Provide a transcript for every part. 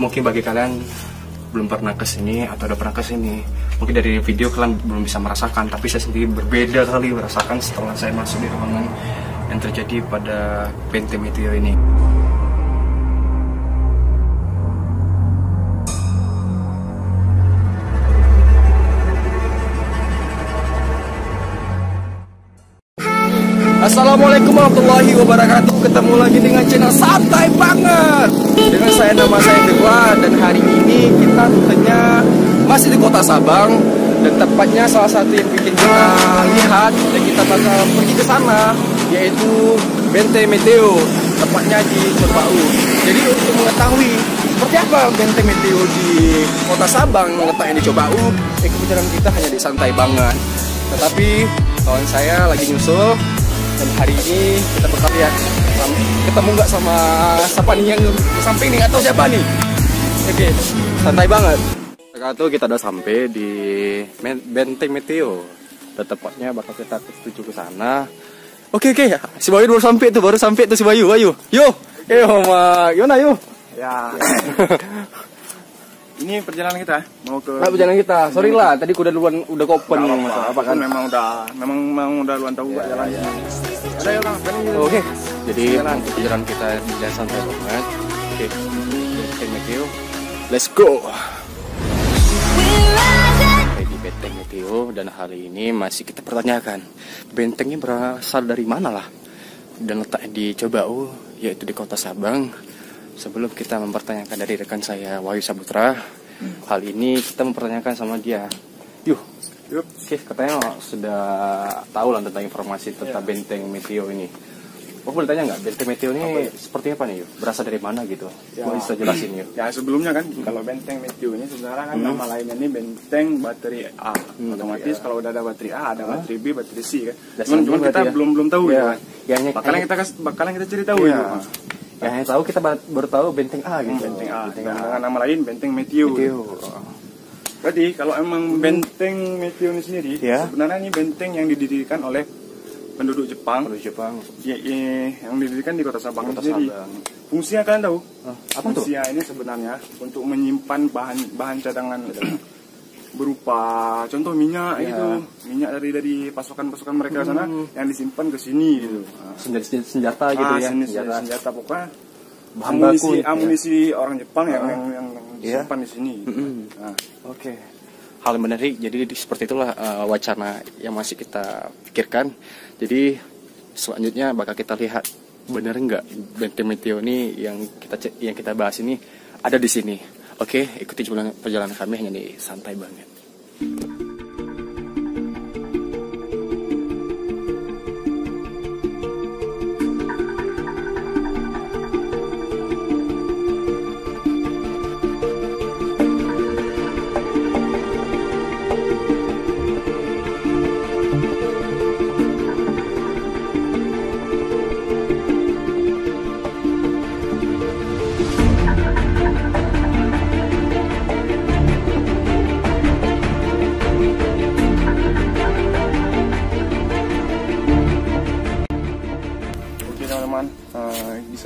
mungkin bagi kalian belum pernah ke sini atau udah pernah ke sini mungkin dari video kalian belum bisa merasakan tapi saya sendiri berbeda kali merasakan setelah saya masuk di ruangan yang terjadi pada meteor ini Assalamualaikum warahmatullahi wabarakatuh. Ketemu lagi dengan channel Santai Banget. Dengan saya nama saya Dewa. Dan hari ini kita tentunya masih di kota Sabang. Dan tepatnya salah satu yang bikin kita lihat Dan kita bakal pergi ke sana Yaitu Benteng Meteo. Tepatnya di Cerbau Jadi untuk mengetahui seperti apa Benteng Meteo di kota Sabang Letaknya di Cobau Eh kebetulan kita hanya di Santai Banget. Tetapi kawan saya lagi nyusul dan hari ini kita bakal lihat ketemu nggak sama siapa nih yang di samping nih? Atau siapa nih? Oke santai banget. Sekarang kita udah sampai di benteng Meteo. Dan tepatnya bakal kita tuju ke sana. Oke oke. Si Bayu baru sampai tuh baru sampai tuh si Bayu. Bayu yo. Eh ma. Gimana yuk ya ini perjalanan kita mau ke nah, perjalanan kita. Sorry lah tadi udah duluan udah open apa, apa kan? memang udah memang memang udah duluan tahu ya, jalan. ya. ada ya oke. Jadi untuk perjalanan kita di jalan santai banget oke. Benteng Meteo let's go. Di benteng Meteo dan hari ini masih kita pertanyakan bentengnya berasal dari mana lah dan letaknya di Cobau yaitu di kota Sabang sebelum kita mempertanyakan dari rekan saya Wahyu Saputra hmm. hal ini kita mempertanyakan sama dia yuk yuk oke katanya sudah tahu lah tentang informasi tentang yeah. benteng Meteo ini Oh boleh tanya nggak benteng Meteo ini apa? seperti apa nih berasal dari mana gitu ya. mau bisa jelasin yuk ya sebelumnya kan hmm. kalau benteng Meteo ini sebenarnya kan hmm. nama lainnya ini benteng baterai A hmm, otomatis ya. kalau udah ada baterai A ada baterai B baterai C kan cuman, cuman kita ya. belum belum tahu ya, ya. ya bakalan kita bakalan kita tahu ya. Ya, yang tahu kita baru tahu benteng A gitu. Benteng A. Benteng A. Dengan nama lain benteng Meteo. Meteo. Berarti kalau emang benteng Meteo ini sendiri, ya. sebenarnya ini benteng yang didirikan oleh penduduk Jepang. Penduduk Jepang. Ya, ya, yang didirikan di kota Sabang kota sendiri. Sabang. Fungsinya kalian tahu? Ah, apa Fungsinya ini sebenarnya untuk menyimpan bahan bahan cadangan berupa contoh minyak ya. gitu minyak dari dari pasukan pasukan mereka hmm. sana yang disimpan ke sini gitu senjata, senjata gitu ah, ya senjata, senjata pokoknya bahan amunisi baku, amunisi ya. orang Jepang yang yang, yang disimpan ya. di sini gitu. -hmm. nah. oke okay. hal menarik jadi seperti itulah uh, wacana yang masih kita pikirkan jadi selanjutnya bakal kita lihat benar nggak benteng meteo ini yang kita yang kita bahas ini ada di sini Oke, ikuti perjalanan kami hanya di santai banget. Thank you.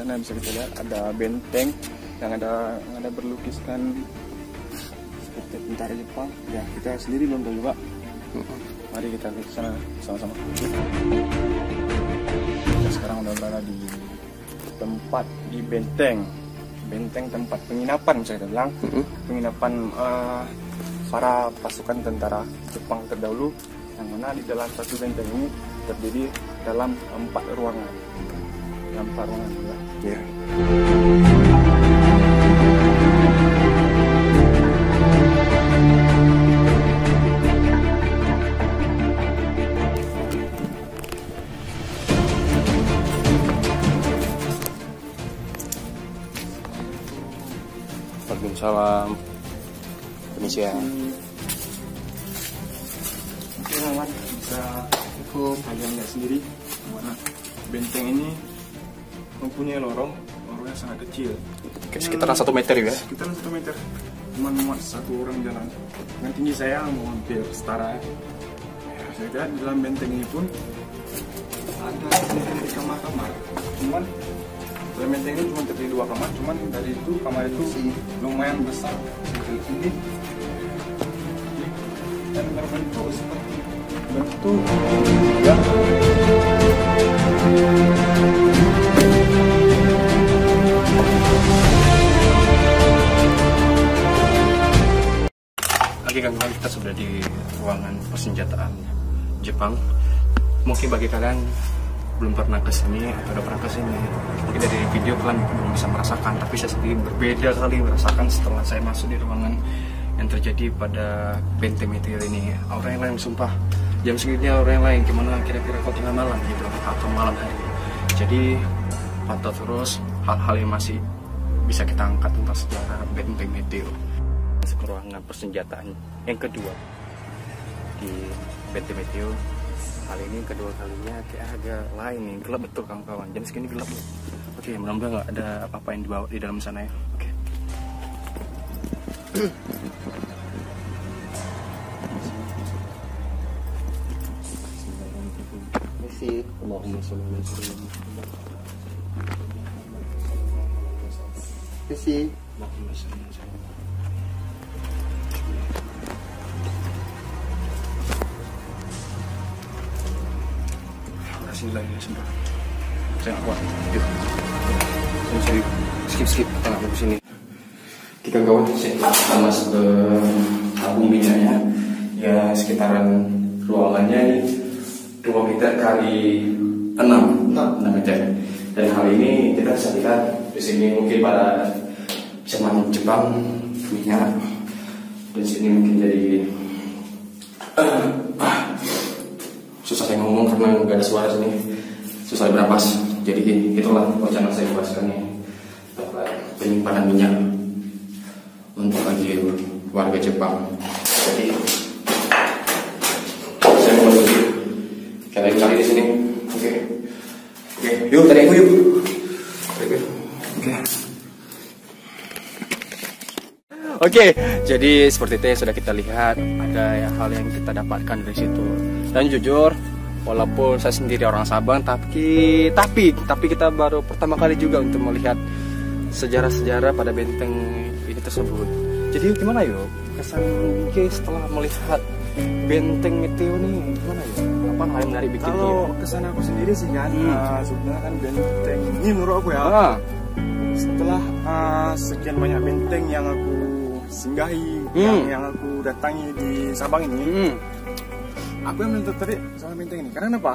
Bisa kita lihat ada benteng yang ada yang ada berlukiskan seperti tentara Jepang. Ya kita sendiri belum tahu juga. Mari kita ke sana sama-sama. Kita sekarang udah berada di tempat di benteng. Benteng tempat penginapan bisa kita bilang. Penginapan uh, para pasukan tentara Jepang terdahulu yang mana di dalam satu benteng ini terdiri dalam empat ruangan. Empat ruangan juga Ya. Waalaikumsalam. Permisi ya. Oke, Mawan bisa sendiri mana benteng ini mempunyai lorong lorongnya sangat kecil. Oke, sekitar satu meter ya. Sekitar satu meter. Cuma muat satu orang jalan. Dengan tinggi saya mau hampir setara. Ya, saya lihat di dalam benteng ini pun ada di kamar-kamar. Cuman Dan benteng ini cuma terdiri dua kamar, cuman dari itu kamar itu lumayan besar. Sini. Dan berbentuk seperti bentuk ya. Oke kawan kita sudah di ruangan persenjataan Jepang. Mungkin bagi kalian belum pernah ke sini atau udah pernah ke sini, mungkin dari video kalian belum bisa merasakan. Tapi saya sendiri berbeda kali merasakan setelah saya masuk di ruangan yang terjadi pada benteng meteor ini. Orang yang lain sumpah jam segini orang yang lain gimana kira-kira kalau tengah malam gitu atau malam hari. Jadi pantau terus hal-hal yang masih bisa kita angkat tentang sejarah benteng meteor ruangan persenjataan yang kedua di BT Meteo. Kali ini kedua kalinya kayak agak lain nih. Gelap betul kawan-kawan. Jam segini gelap. Loh oke mudah-mudahan nggak ada apa-apa yang dibawa di dalam sana ya. Oke. Sholli ala sayyidina sini lagi sebentar saya kuat. Yuk. Saya skip skip. Kita ke sini kita kawan saya kita masuk ke tabung minyaknya ya. Sekitaran ruangannya ini. Dua meter kali enam. Enam. Meter dan hal ini kita bisa lihat di sini mungkin pada zaman Jepang minyak dan sini mungkin jadi susah saya ngomong karena nggak ada suara sini. Susah bernapas. Jadi itulah wacana saya tempat penyimpanan minyak untuk bagi warga Jepang. Jadi saya mau kalian cari di sini. Oke. Oke. Yuk tadi aku yuk. Oke oke. Oke, jadi seperti itu yang sudah kita lihat. Ada ya hal yang kita dapatkan dari situ. Dan jujur, walaupun saya sendiri orang Sabang, tapi tapi tapi kita baru pertama kali juga untuk melihat sejarah-sejarah pada benteng ini tersebut. Jadi gimana yuk kesan Ki setelah melihat benteng Meteo ini gimana yuk? Apa hal yang menarik bikin Kalau kesan aku sendiri sih kan, Hmm. uh, sebenarnya kan benteng ini menurut aku ya. Ah, Setelah uh, sekian banyak benteng yang aku singgahi, Hmm. yang, yang aku datangi di Sabang ini, hmm, aku yang paling tertarik sama benteng ini. Karena apa?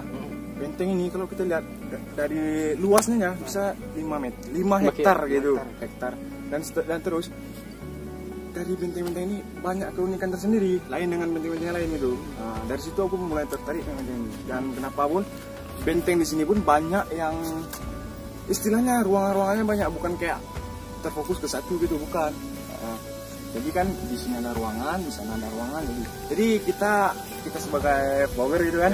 Benteng ini kalau kita lihat da- dari luasnya ya bisa 5 meter, 5 hektar gitu, hektar. hektar. Dan dan terus dari benteng-benteng ini banyak keunikan tersendiri, lain dengan benteng-benteng lain gitu. Nah, dari situ aku mulai tertarik dengan benteng ini. Dan kenapa pun benteng di sini pun banyak yang istilahnya ruangan-ruangannya banyak, bukan kayak terfokus ke satu gitu, bukan. Nah, jadi kan di sini ada ruangan, di sana ada ruangan, jadi, jadi kita kita sebagai vlogger gitu kan,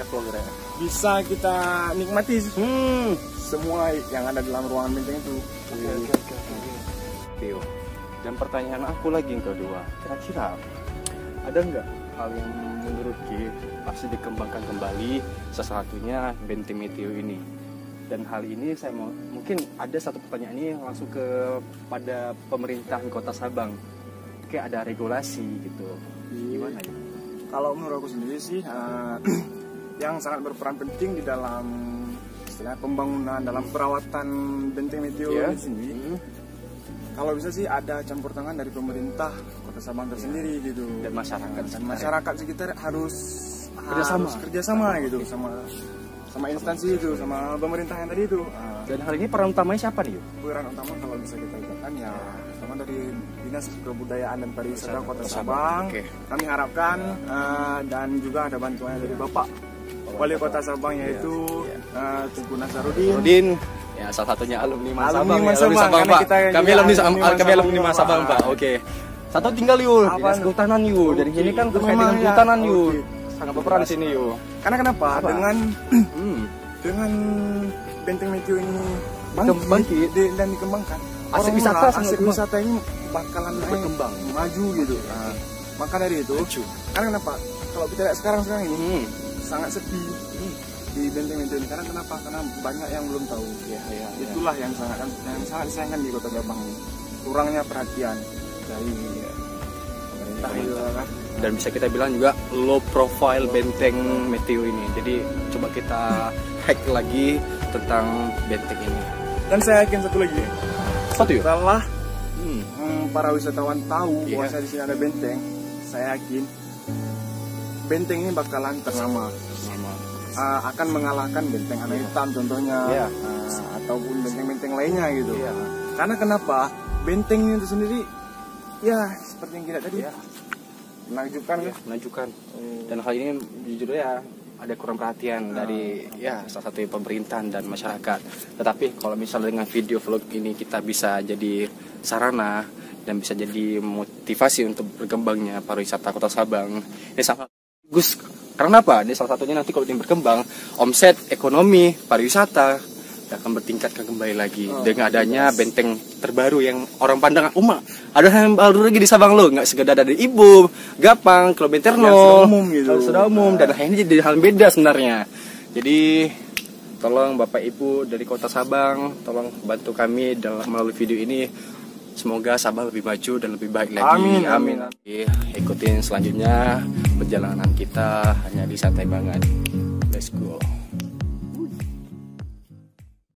bisa kita nikmati hmm. semua yang ada dalam ruangan benteng itu. Tio. Dan pertanyaan aku lagi yang kedua, kira-kira ada nggak hal yang menurut Ki pasti dikembangkan kembali salah satunya benteng Meteo ini? Dan hal ini saya mau mungkin ada satu pertanyaan ini langsung ke pada pemerintahan Kota Sabang. Kayak ada regulasi gitu. Gimana ya? Kalau menurut aku sendiri sih, eh, yang sangat berperan penting di dalam istilah pembangunan, dalam perawatan benteng Meteo Iya. di sini. Hmm. Kalau bisa sih ada campur tangan dari pemerintah Kota Sabang tersendiri gitu. Dan masyarakat dan sekitar. masyarakat sekitar harus Kerjasama. harus kerjasama gitu sama sama instansi itu, sama pemerintah yang tadi itu. Dan hal ini peran utamanya siapa nih? Peran utama kalau bisa kita lihatkan ya pertama dari dinas kebudayaan dan pariwisata kota Sabang Sabang, oke. kami harapkan eh, dan juga ada bantuannya dari bapak wali kota Sabang yaitu eh, Tengku Nasarudin Rudin ya salah satunya alumni Mas Alumni Sabang, Mas ya, alumni Sabang, Sabang, karena Pak. kita yang kami alumni Sabang, Mas kami alumni Sabang Mas Sabang, Pak. Pak. Oke. Satu tinggal Apa? dinas kehutanan yuk. Dari Oke, sini kan terkait dengan ya. kehutanan. Oke. Sangat berperan di sini yuk. karena kenapa Apa? dengan Hmm. dengan benteng Meteo ini Bangkit. bangkit, dan dikembangkan Aset Orang wisata berkembang. wisata ini bakalan naik, Berkembang. maju gitu. Nah, maka dari itu Maju. karena kenapa? Kalau kita lihat sekarang sekarang ini Hmm. sangat sepi di benteng-benteng ini. Karena kenapa? Karena banyak yang belum tahu. Ya ya, ya. itulah yang sangat yang sangat disayangkan di kota Sabang ini. Kurangnya perhatian dari pemerintah. juga kan dan bisa kita bilang juga low profile benteng Meteo ini. Jadi coba kita hack lagi tentang benteng ini. Dan saya yakin satu lagi apa tuh setelah Hmm. hmm, para wisatawan tahu Iya. bahwa di sini ada benteng saya yakin benteng ini bakalan ternama Sama. uh, akan mengalahkan benteng anak hitam contohnya Iya. uh, ataupun benteng-benteng lainnya gitu Iya. karena kenapa benteng ini itu sendiri ya seperti yang kita tadi Iya. menakjubkan Ya, ya menunjukkan dan hal ini jujur ya ada kurang perhatian dari ya salah satu pemerintahan dan masyarakat. Tetapi kalau misalnya dengan video vlog ini kita bisa jadi sarana dan bisa jadi motivasi untuk berkembangnya pariwisata Kota Sabang. Ini sangat bagus. Karena apa? Ini salah satunya nanti kalau ini berkembang, omset ekonomi pariwisata akan bertingkat kembali lagi Oh, dengan adanya benteng terbaru yang orang pandang umah ada yang baru lagi di Sabang lo nggak sekedar dari ibu Gapang kilometer Yang nol umum gitu. Sudah umum dan ini jadi hal beda sebenarnya. Jadi tolong bapak ibu dari kota Sabang tolong bantu kami dalam melalui video ini. Semoga Sabang lebih maju dan lebih baik lagi. Amin, amin. Oke, ikutin selanjutnya perjalanan kita hanya di Santai Banget